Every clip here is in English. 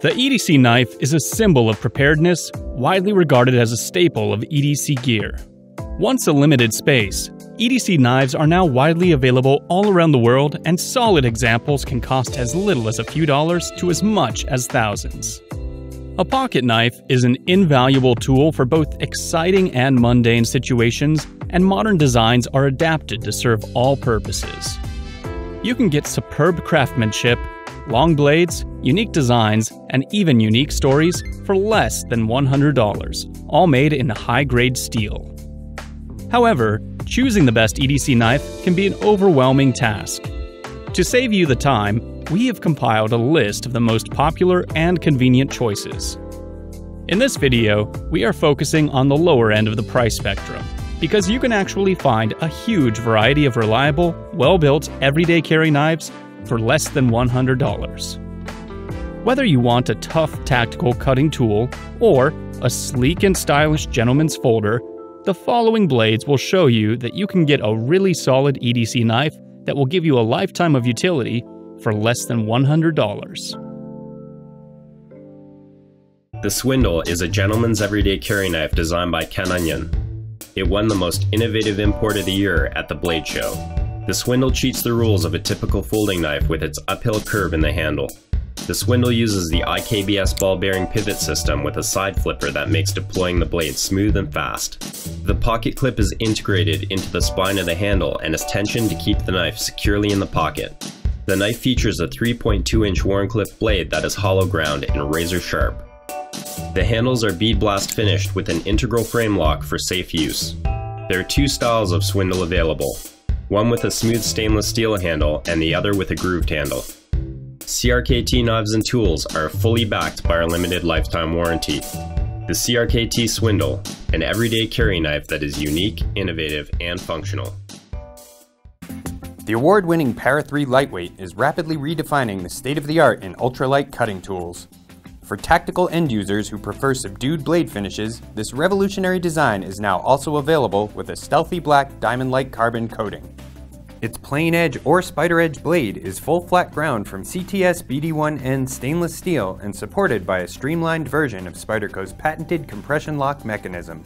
The EDC knife is a symbol of preparedness, widely regarded as a staple of EDC gear. Once a limited space, EDC knives are now widely available all around the world, and solid examples can cost as little as a few dollars to as much as thousands. A pocket knife is an invaluable tool for both exciting and mundane situations, and modern designs are adapted to serve all purposes. You can get superb craftsmanship, long blades, unique designs, and even unique stories for less than $100, all made in high grade steel. However, choosing the best EDC knife can be an overwhelming task. To save you the time, we have compiled a list of the most popular and convenient choices. In this video, we are focusing on the lower end of the price spectrum, because you can actually find a huge variety of reliable, well built, everyday carry knives for less than $100. Whether you want a tough tactical cutting tool or a sleek and stylish gentleman's folder, the following blades will show you that you can get a really solid EDC knife that will give you a lifetime of utility for less than $100. The Swindle is a gentleman's everyday carry knife designed by Ken Onion. It won the most innovative import of the year at the Blade Show. The Swindle cheats the rules of a typical folding knife with its uphill curve in the handle. The Swindle uses the IKBS ball bearing pivot system with a side flipper that makes deploying the blade smooth and fast. The pocket clip is integrated into the spine of the handle and is tensioned to keep the knife securely in the pocket. The knife features a 3.2 inch Wharncliffe blade that is hollow ground and razor sharp. The handles are bead blast finished with an integral frame lock for safe use. There are two styles of Swindle available, one with a smooth stainless steel handle and the other with a grooved handle. CRKT knives and tools are fully backed by our limited lifetime warranty. The CRKT Swindle, an everyday carry knife that is unique, innovative, and functional. The award winning Para 3 Lightweight is rapidly redefining the state of the art in ultralight cutting tools. For tactical end users who prefer subdued blade finishes, this revolutionary design is now also available with a stealthy black diamond-like carbon coating. Its plain edge or SpyderEdge blade is full flat ground from CTS BD1N stainless steel and supported by a streamlined version of Spyderco's patented compression lock mechanism.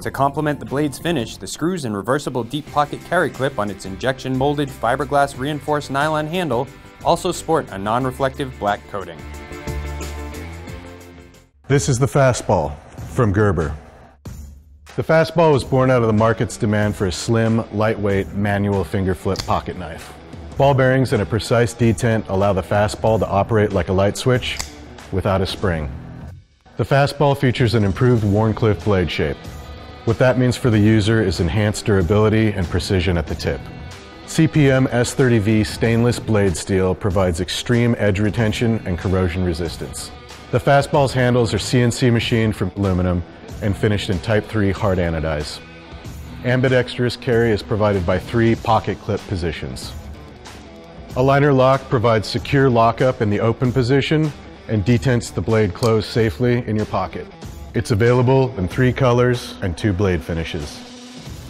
To complement the blade's finish, the screws and reversible deep pocket carry clip on its injection molded fiberglass reinforced nylon handle also sport a non-reflective black coating. This is the fastball from Gerber. The fastball was born out of the market's demand for a slim, lightweight, manual finger flip pocket knife. Ball bearings and a precise detent allow the fastball to operate like a light switch without a spring. The fastball features an improved Wharncliffe blade shape. What that means for the user is enhanced durability and precision at the tip. CPM S30V stainless blade steel provides extreme edge retention and corrosion resistance. The fastball's handles are CNC machined from aluminum and finished in Type 3 hard anodize. Ambidextrous carry is provided by three pocket clip positions. A liner lock provides secure lockup in the open position and detents the blade closed safely in your pocket. It's available in three colors and two blade finishes.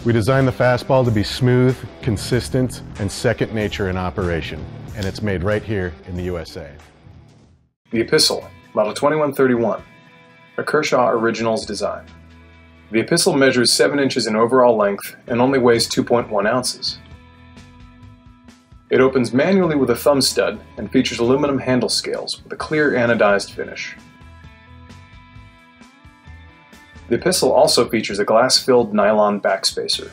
We designed the fastball to be smooth, consistent, and second nature in operation, and it's made right here in the USA. The Epistle, Model 2131, a Kershaw Originals design. The epistle measures 7 inches in overall length and only weighs 2.1 ounces. It opens manually with a thumb stud and features aluminum handle scales with a clear anodized finish. The epistle also features a glass-filled nylon backspacer.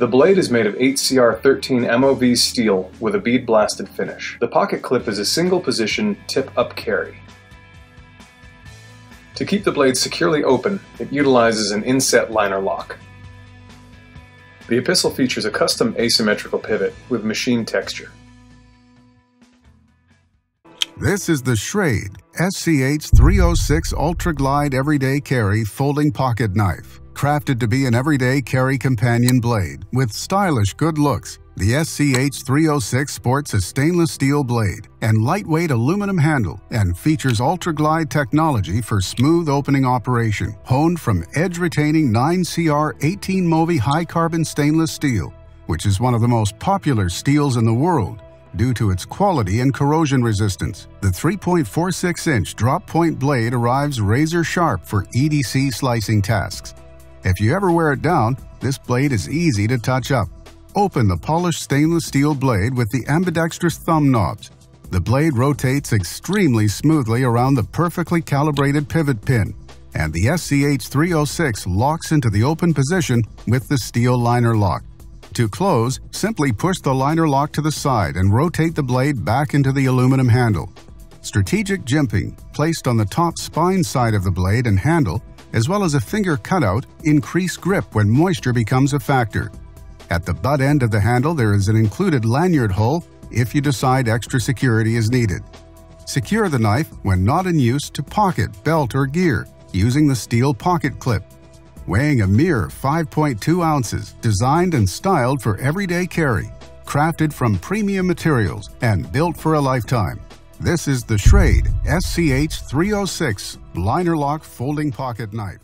The blade is made of 8CR13 MOV steel with a bead-blasted finish. The pocket clip is a single-position tip-up carry. To keep the blade securely open, it utilizes an inset liner lock. The Epistle features a custom asymmetrical pivot with machine texture. This is the Schrade SCH 306 Ultra Glide Everyday Carry Folding Pocket Knife, crafted to be an everyday carry companion blade with stylish good looks the SCH 306 sports a stainless steel blade and lightweight aluminum handle and features Ultra Glide technology for smooth opening operation, honed from edge retaining 9CR 18 Movi high carbon stainless steel, which is one of the most popular steels in the world due to its quality and corrosion resistance. The 3.46 inch drop point blade arrives razor sharp for EDC slicing tasks. If you ever wear it down, this blade is easy to touch up. Open the polished stainless steel blade with the ambidextrous thumb knobs. The blade rotates extremely smoothly around the perfectly calibrated pivot pin, and the SCH 306 locks into the open position with the steel liner lock. To close, simply push the liner lock to the side and rotate the blade back into the aluminum handle. Strategic jimping, placed on the top spine side of the blade and handle, as well as a finger cutout, increase grip when moisture becomes a factor. At the butt end of the handle, there is an included lanyard hole if you decide extra security is needed. Secure the knife when not in use to pocket, belt, or gear using the steel pocket clip weighing a mere 5.2 ounces, designed and styled for everyday carry, crafted from premium materials and built for a lifetime. This is the Schrade SCH 306 liner lock folding pocket knife.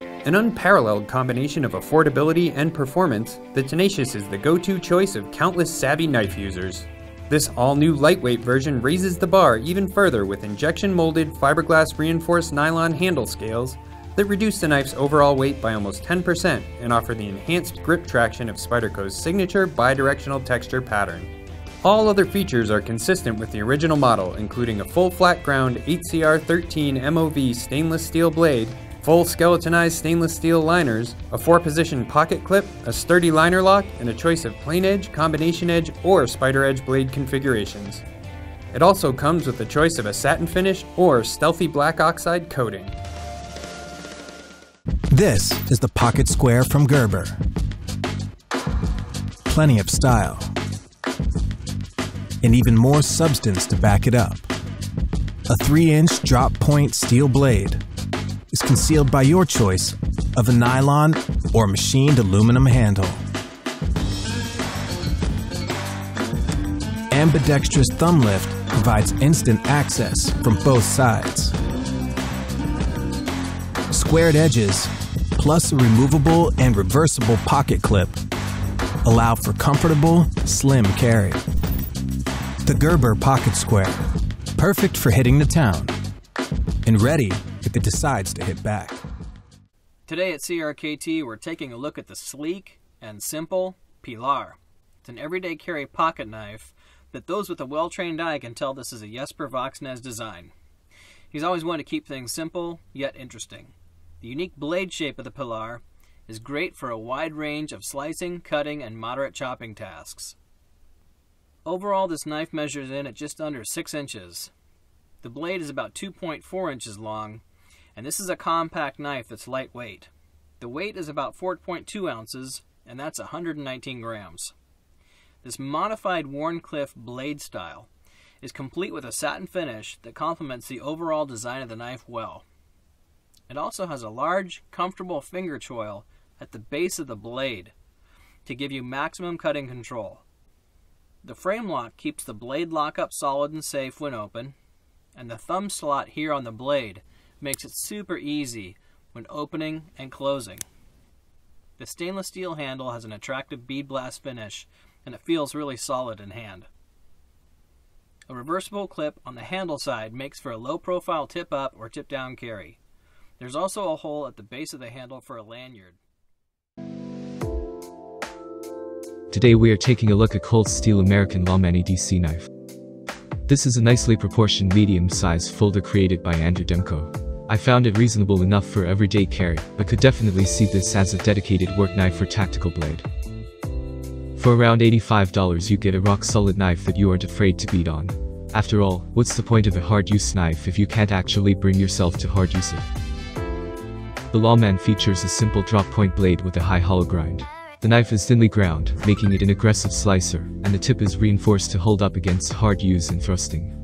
An unparalleled combination of affordability and performance, the Tenacious is the go to choice of countless savvy knife users. This all new lightweight version raises the bar even further with injection molded fiberglass reinforced nylon handle scales that reduce the knife's overall weight by almost 10% and offer the enhanced grip traction of Spyderco's signature bidirectional texture pattern. All other features are consistent with the original model, including a full flat ground 8CR13 MOV stainless steel blade, full skeletonized stainless steel liners, a four position pocket clip, a sturdy liner lock, and a choice of plain edge, combination edge, or SpyderEdge blade configurations. It also comes with the choice of a satin finish or stealthy black oxide coating. This is the Pocket Square from Gerber. Plenty of style. And even more substance to back it up. A 3 inch drop point steel blade is concealed by your choice of a nylon or machined aluminum handle. Ambidextrous thumb lift provides instant access from both sides squared edges, plus a removable and reversible pocket clip allow for comfortable, slim carry. The Gerber Pocket Square, perfect for hitting the town, and ready if it decides to hit back. Today at CRKT, we're taking a look at the sleek and simple Pilar. It's an everyday carry pocket knife that those with a well-trained eye can tell this is a Jesper Voxnäs design. He's always wanted to keep things simple, yet interesting. The unique blade shape of the Pilar is great for a wide range of slicing, cutting, and moderate chopping tasks. Overall, this knife measures in at just under 6 inches. The blade is about 2.4 inches long, and this is a compact knife that's lightweight. The weight is about 4.2 ounces, and that's 119 grams. This modified Wharncliffe blade style is complete with a satin finish that complements the overall design of the knife well. It also has a large, comfortable finger choil at the base of the blade to give you maximum cutting control. The frame lock keeps the blade lock up solid and safe when open, and the thumb slot here on the blade makes it super easy when opening and closing. The stainless steel handle has an attractive bead blast finish and it feels really solid in hand. A reversible clip on the handle side makes for a low profile tip up or tip down carry. There's also a hole at the base of the handle for a lanyard. Today we are taking a look at Cold Steel American Lawman EDC knife. This is a nicely proportioned medium-sized folder created by Andrew Demko. I found it reasonable enough for everyday carry, but could definitely see this as a dedicated work knife for tactical blade. For around $85 you get a rock-solid knife that you aren't afraid to beat on. After all, what's the point of a hard-use knife if you can't actually bring yourself to hard use it? The Lawman features a simple drop point blade with a high hollow grind. The knife is thinly ground, making it an aggressive slicer, and the tip is reinforced to hold up against hard use and thrusting.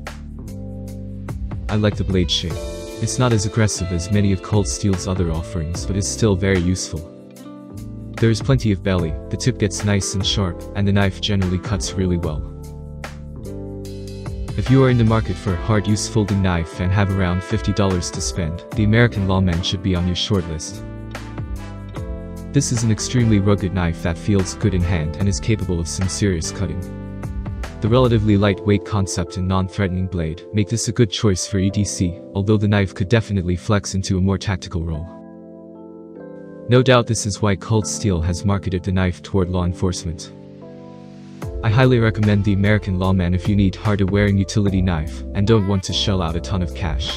I like the blade shape. It's not as aggressive as many of Cold Steel's other offerings but is still very useful. There is plenty of belly, the tip gets nice and sharp, and the knife generally cuts really well. If you are in the market for a hard-use folding knife and have around $50 to spend, the American Lawman should be on your shortlist. This is an extremely rugged knife that feels good in hand and is capable of some serious cutting. The relatively lightweight concept and non-threatening blade make this a good choice for EDC, although the knife could definitely flex into a more tactical role. No doubt this is why Cold Steel has marketed the knife toward law enforcement. I highly recommend the American Lawman if you need hard-to-wearing utility knife and don't want to shell out a ton of cash.